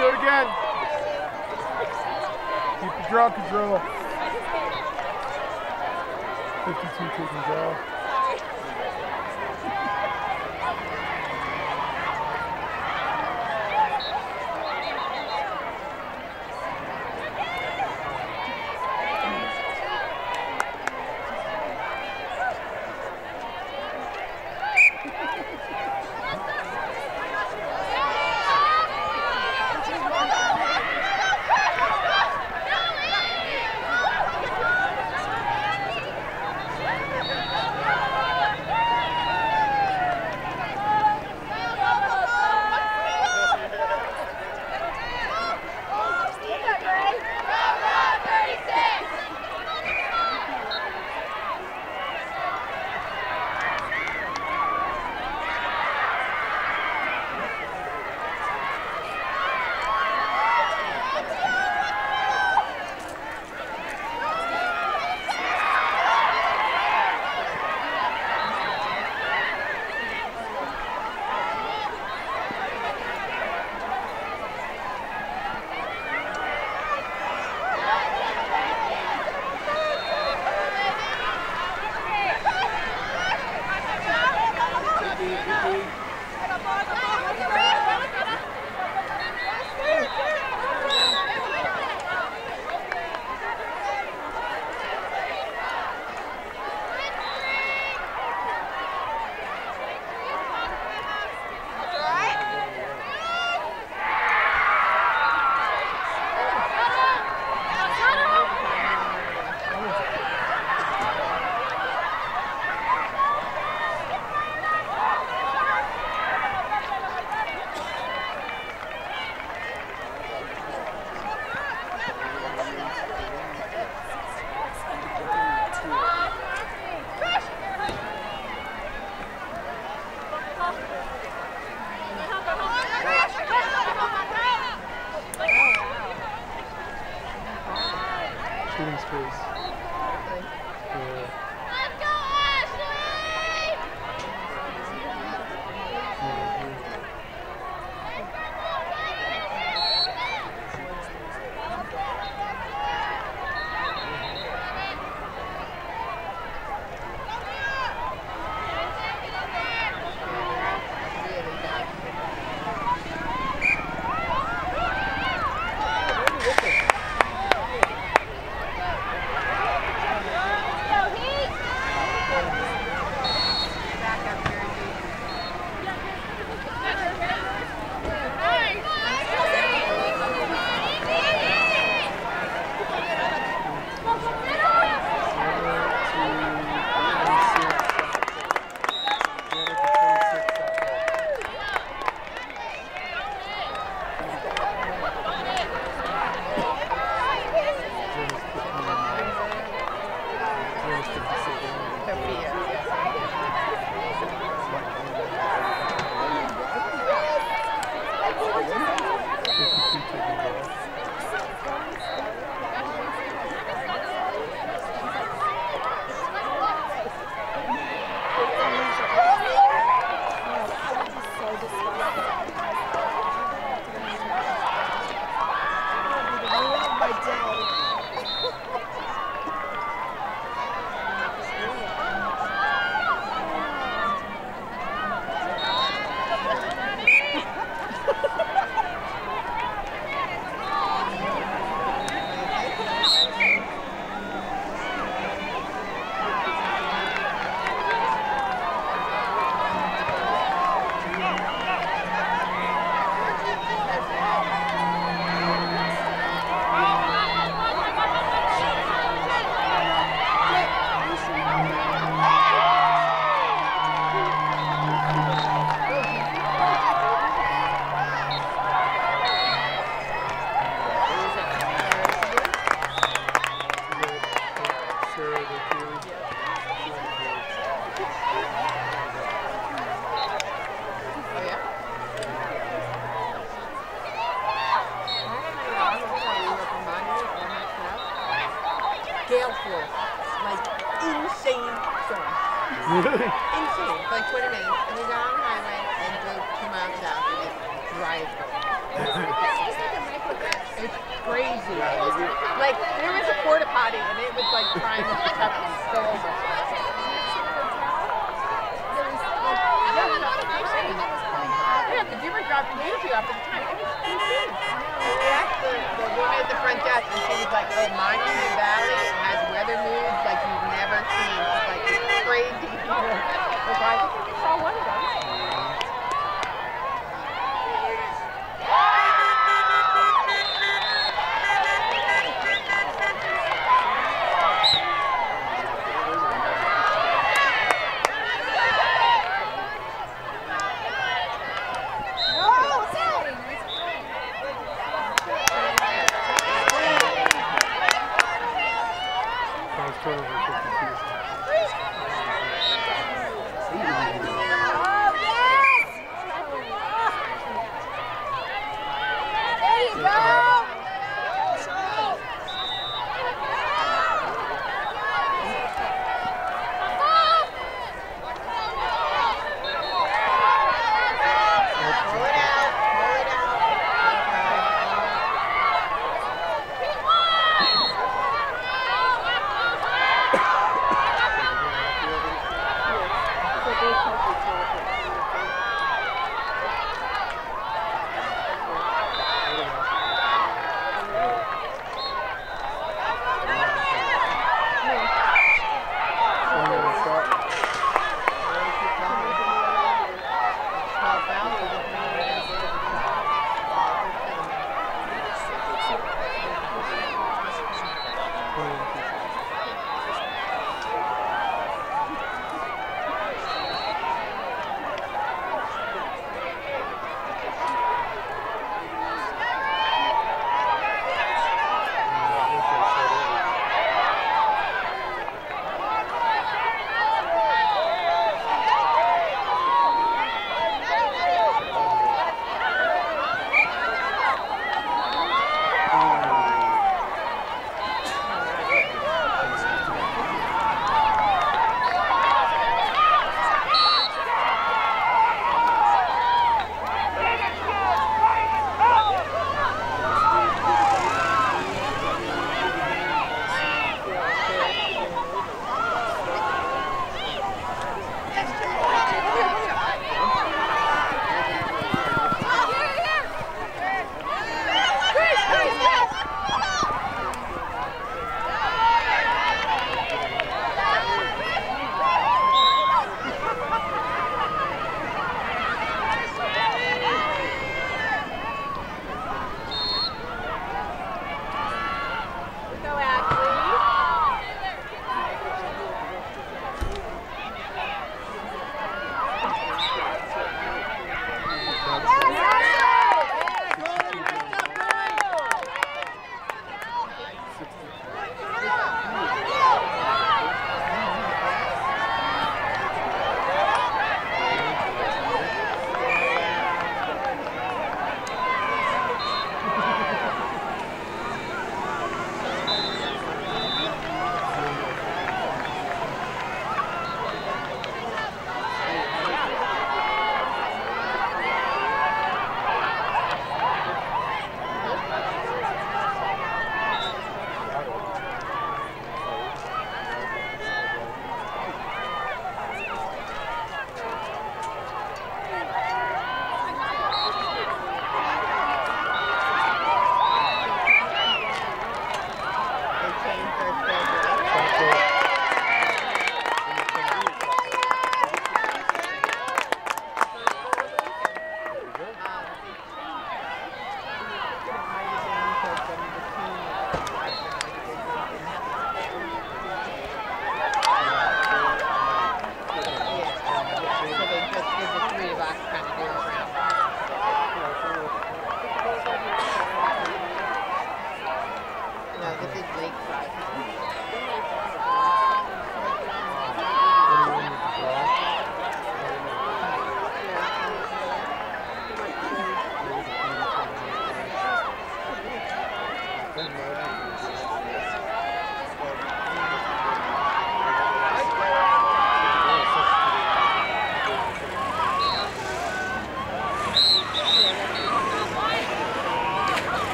it she was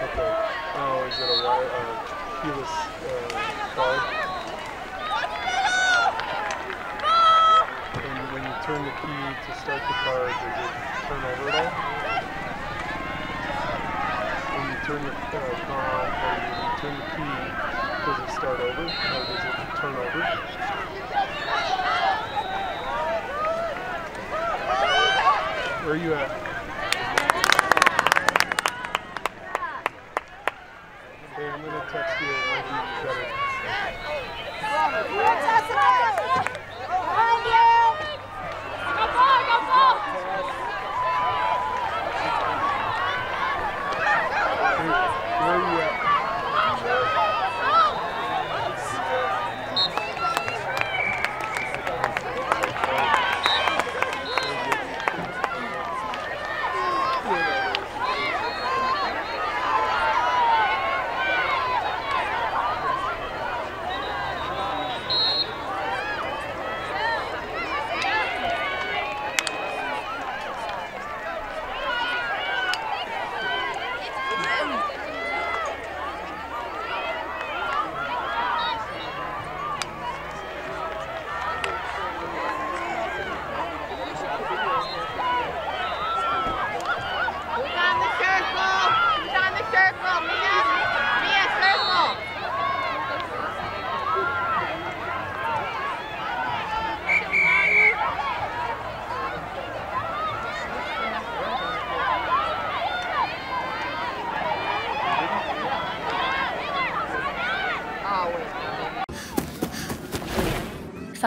Okay. Oh, is it a wire, uh, keyless uh. And when you turn the key to start the car, does it turn over at? When you turn the uh, car on, or when you turn the key, does it start over, or does it turn over? Where are you at?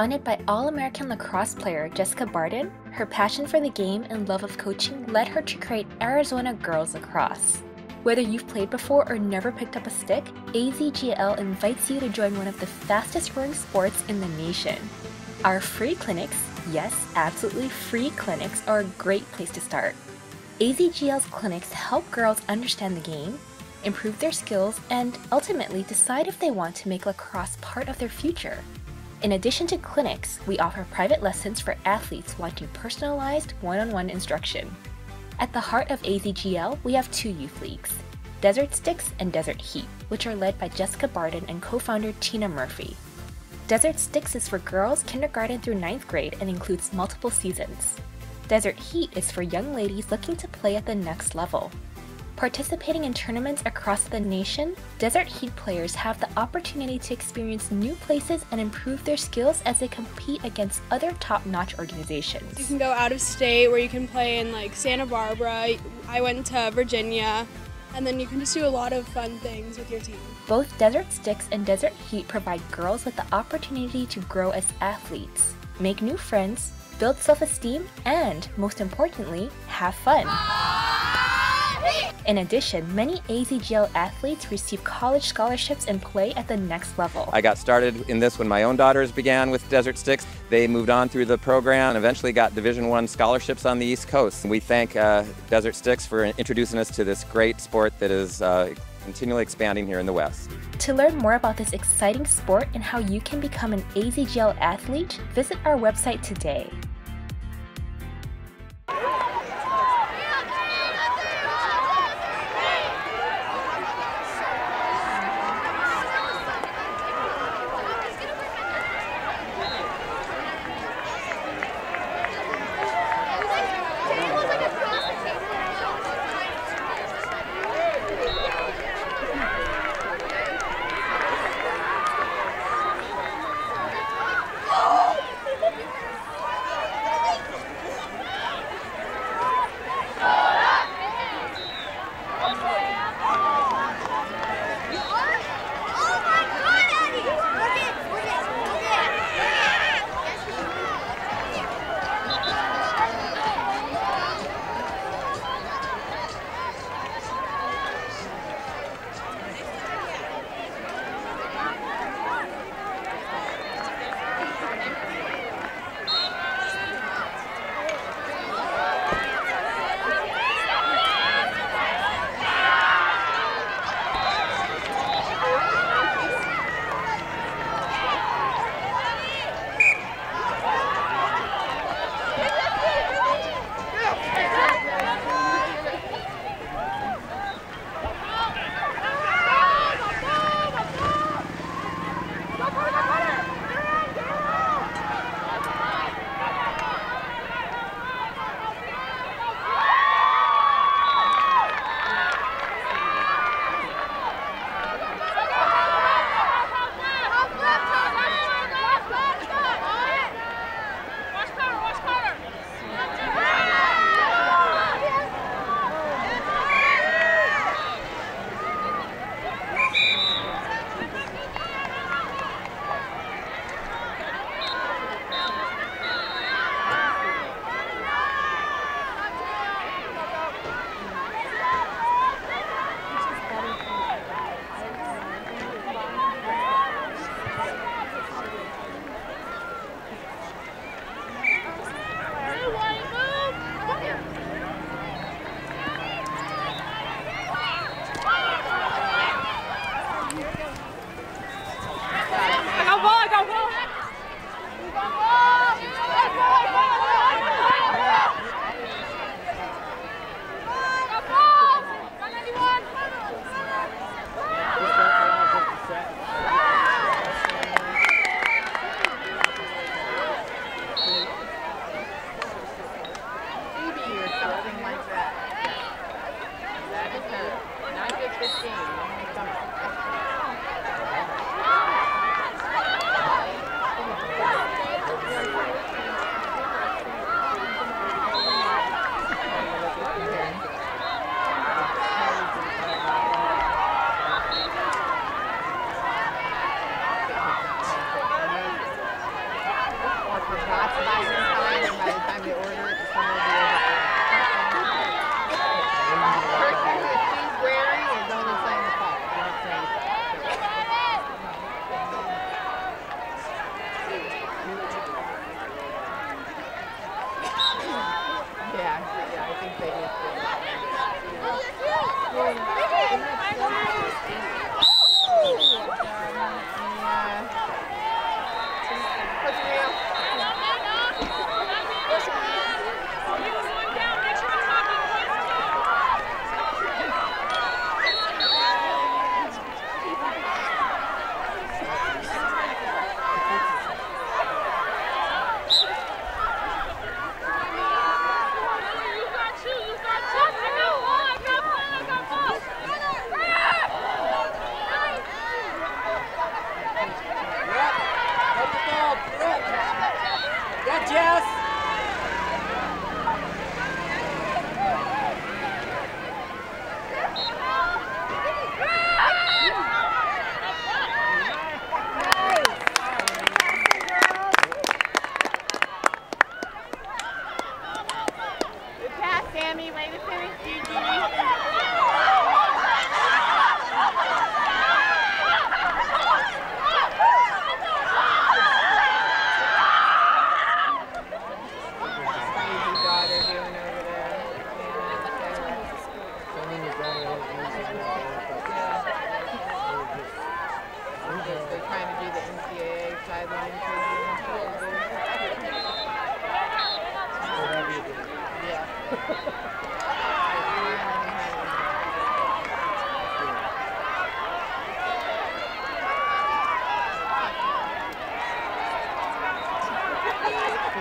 Founded by All American lacrosse player Jessica Barden, her passion for the game and love of coaching led her to create Arizona Girls Lacrosse. Whether you've played before or never picked up a stick, AZGL invites you to join one of the fastest growing sports in the nation. Our free clinics, yes, absolutely free clinics, are a great place to start. AZGL's clinics help girls understand the game, improve their skills, and ultimately decide if they want to make lacrosse part of their future. In addition to clinics, we offer private lessons for athletes wanting personalized one on one instruction. At the heart of AZGL, we have two youth leagues Desert Sticks and Desert Heat, which are led by Jessica Barden and co founder Tina Murphy. Desert Sticks is for girls kindergarten through ninth grade and includes multiple seasons. Desert Heat is for young ladies looking to play at the next level. Participating in tournaments across the nation, Desert Heat players have the opportunity to experience new places and improve their skills as they compete against other top notch organizations. You can go out of state where you can play in like Santa Barbara. I went to Virginia, and then you can just do a lot of fun things with your team. Both Desert Sticks and Desert Heat provide girls with the opportunity to grow as athletes, make new friends, build self esteem, and, most importantly, have fun. In addition, many AZGL athletes receive college scholarships and play at the next level. I got started in this when my own daughters began with Desert Sticks. They moved on through the program and eventually got Division One scholarships on the East Coast. We thank uh, Desert Sticks for introducing us to this great sport that is uh, continually expanding here in the West. To learn more about this exciting sport and how you can become an AZGL athlete, visit our website today.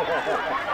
Ha, ha, ha, ha.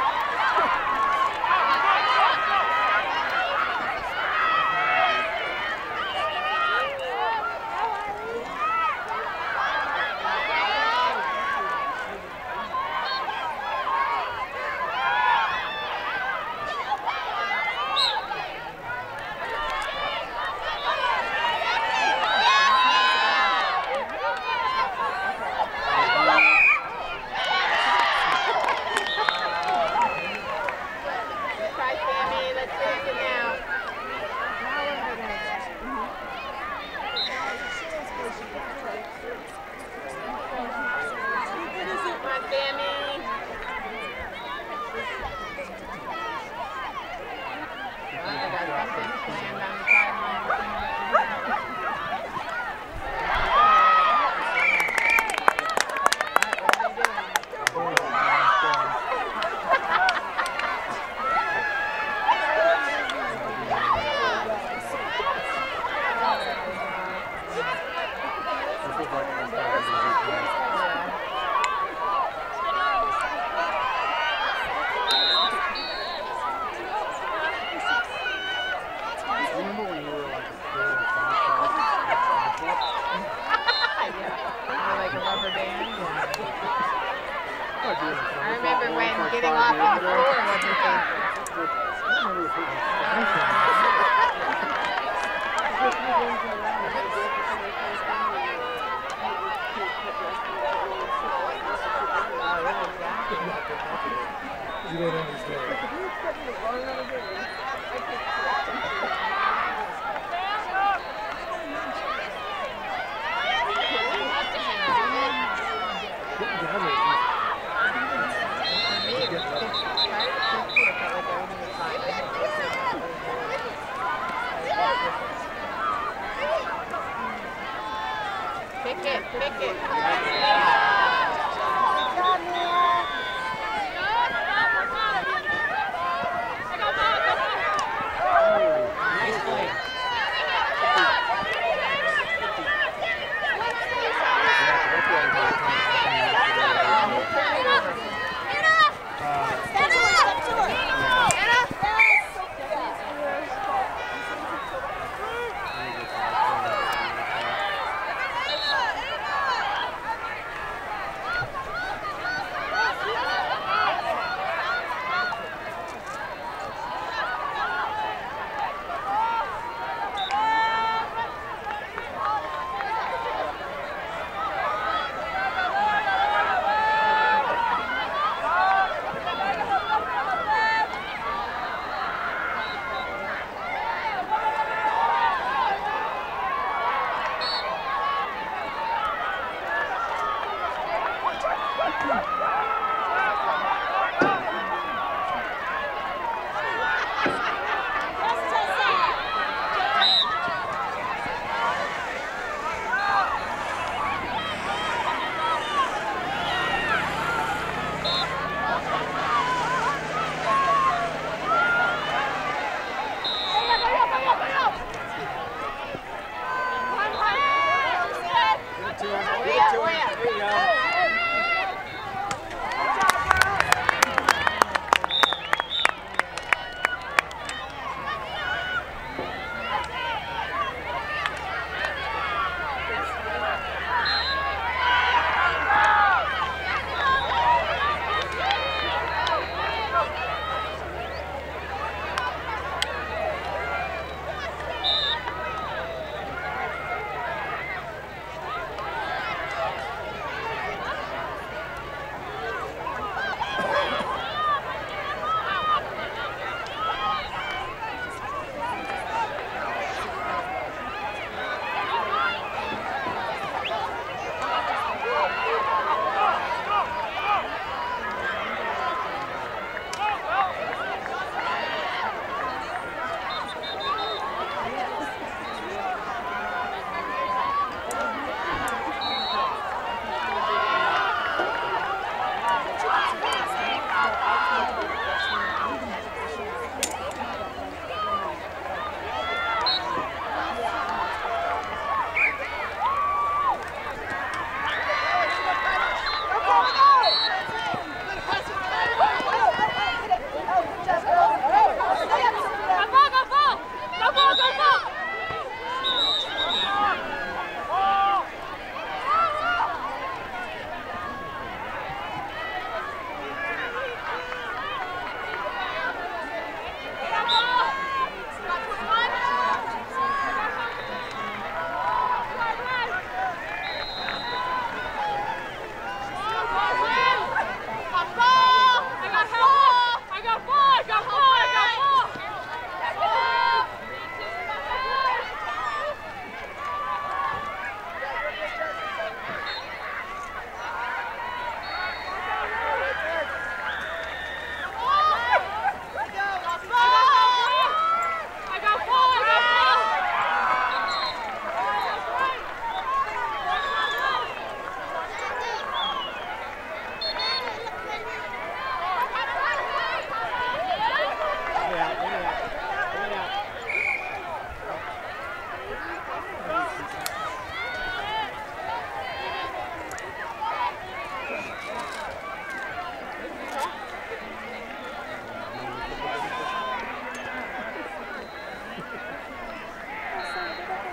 Thank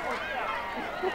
you.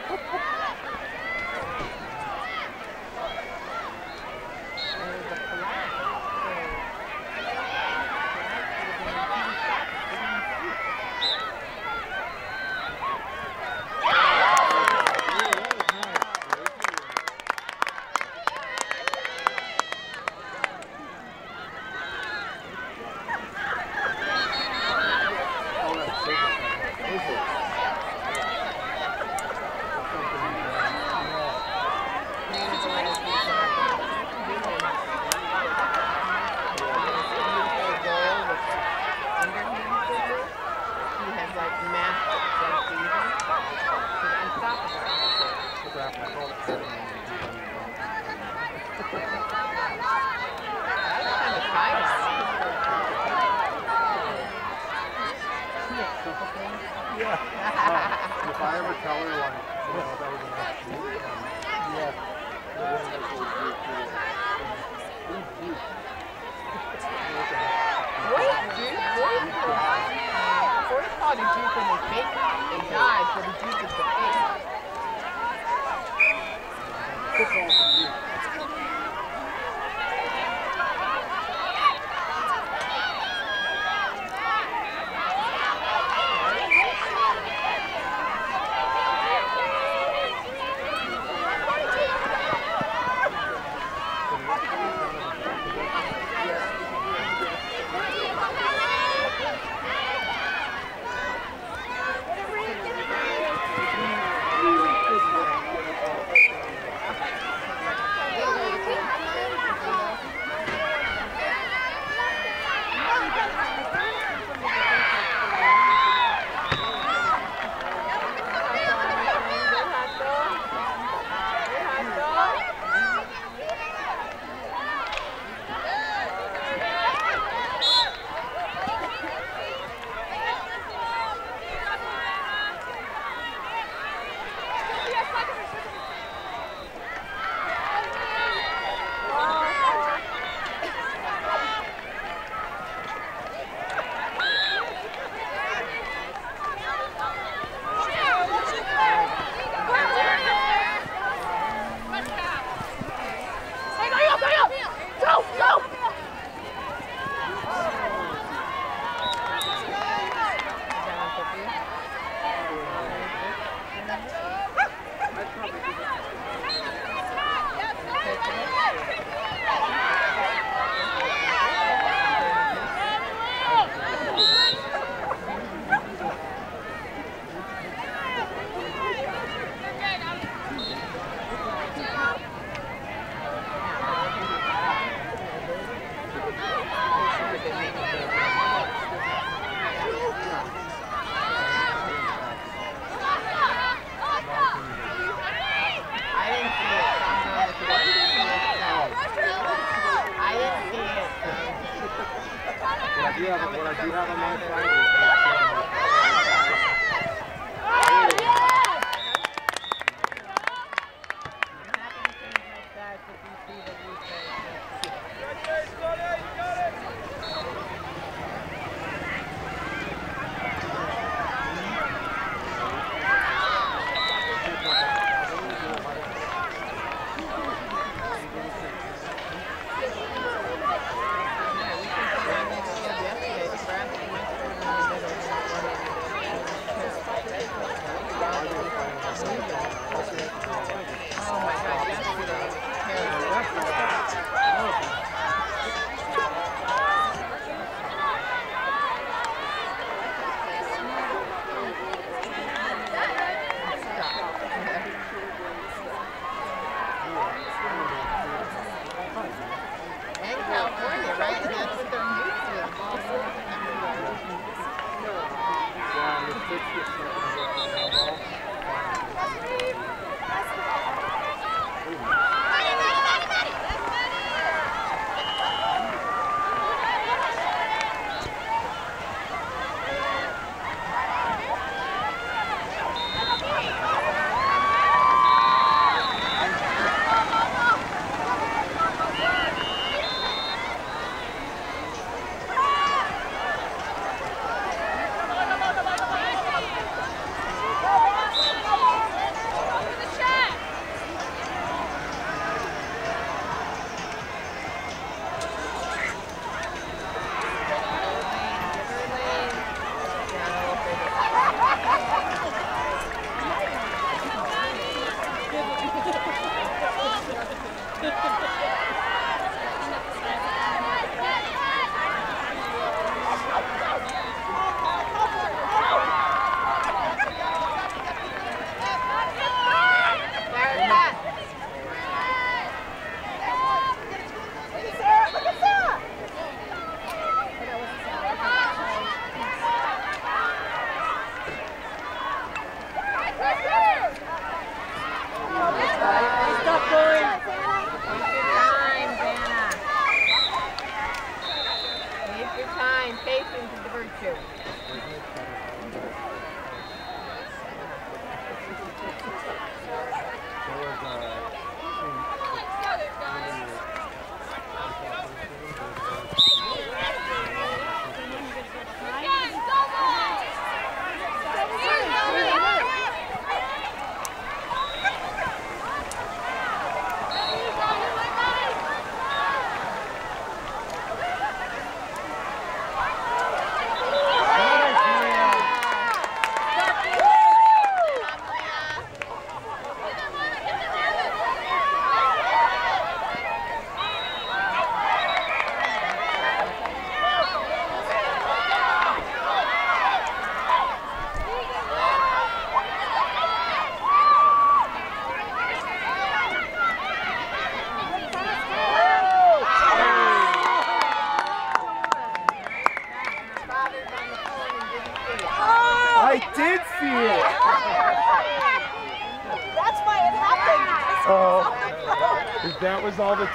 Died, so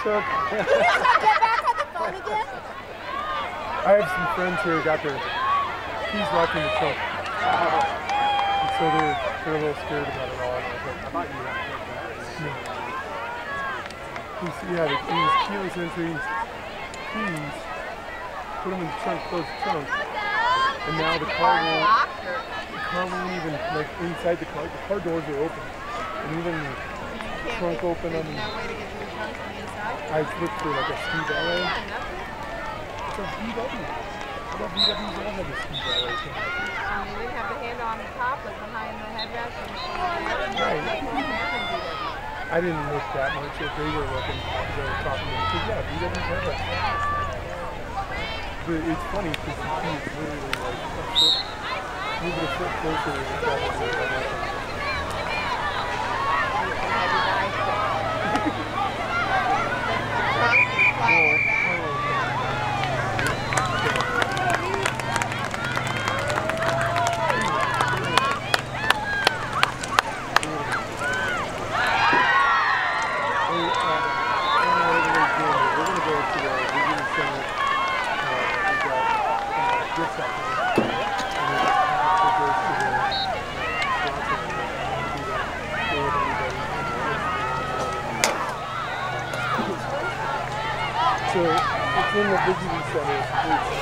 was all it took. Get back on the phone again. I have some friends here who got their keys locked in the trunk. So they're, they're a little scared about it all. I I thought you were no. He's, yeah, the keys, keyless entry, keys, put them in the trunk, close the trunk. And now the car won't, the car won't even, like inside the car, the car doors are open. And even the trunk open on There's I looked for like a ski nothing. It's a VW. I thought VWs all have a ski. I have the handle on the top, like behind the headrest, and. Right. Like, pull down and do that. I didn't look that much if they were looking because were talking to. Because yeah, VWs have that. But it's funny because the key is literally like a foot, move it a foot closer to the top of the headrest. Heavy knife. Trunk can slide back. Hey, uh, I don't know what everybody's doing, but we're gonna go to the Virginia Center. Uh, we got uh, gifts out there. And there's a path that goes to the uh, Bronx area. And we'll do that for everybody. So it's in